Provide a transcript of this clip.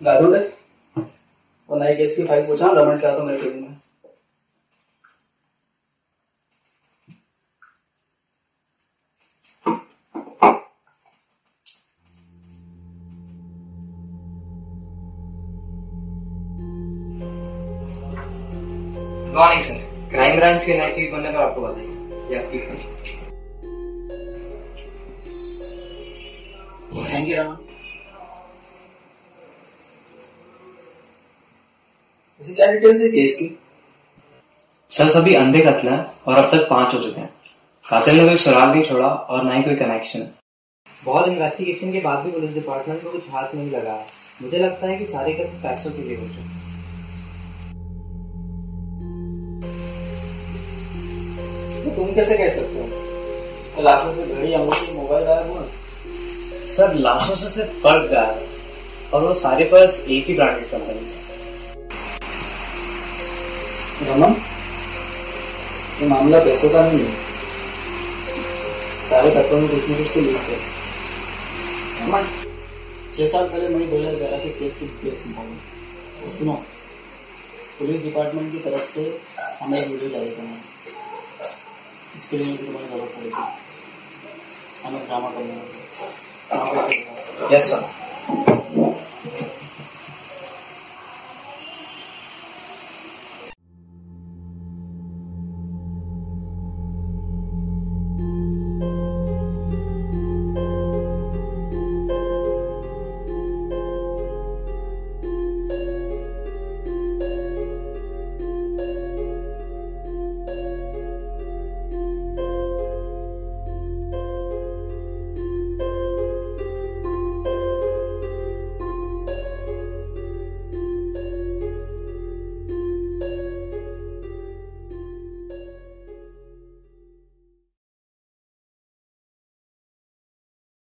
दादू ने वो नए केस की फ़ाइल पूछा रमन क्या तो मेरे केबिन में मॉर्निंग सर क्राइम ब्रांच के नए चीफ बनने पर आपको बताइए आपकी थैंक यू रमन इसी क्या डिटेल्स है केस की। सर सभी अंधे कत्ल हैं और अब तक पाँच हो चुके हैं। कातिल ने कोई सुराग नहीं छोड़ा और ना ही कोई कनेक्शन है बहुत इन्वेस्टिगेशन के बाद भी पुलिस डिपार्टमेंट को कुछ हाथ नहीं लगा मुझे लगता है कि सारे कत्ल पैसों के लिए हो चुके हैं। तो तुम कैसे कह सकते हो? लाखों से घड़ी अंगूठी मोबाइल गायब हुआ? सर लाशों से सिर्फ़ पर्स गायब है और वो सारे पर्स एक ही ब्रांडेड कंपनी के रमन, ये मामला पैसों का नहीं है। सारे तत्वों में कुछ न कुछ तो लिखते हैं। रमन, छह साल पहले मैं दो हज़ार ग्यारह के केस की डिटेल्स संभालू। तो सुनो, पुलिस डिपार्टमेंट की तरफ़ से हमें वीडियो जारी करना है। इसके लिए मुझे तुम्हारी ज़रूरत पड़ेगी हमें ड्रामा करना होगा यस सर